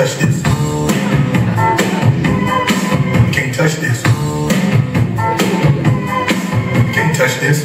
touch this. Can't touch this. Can't touch this.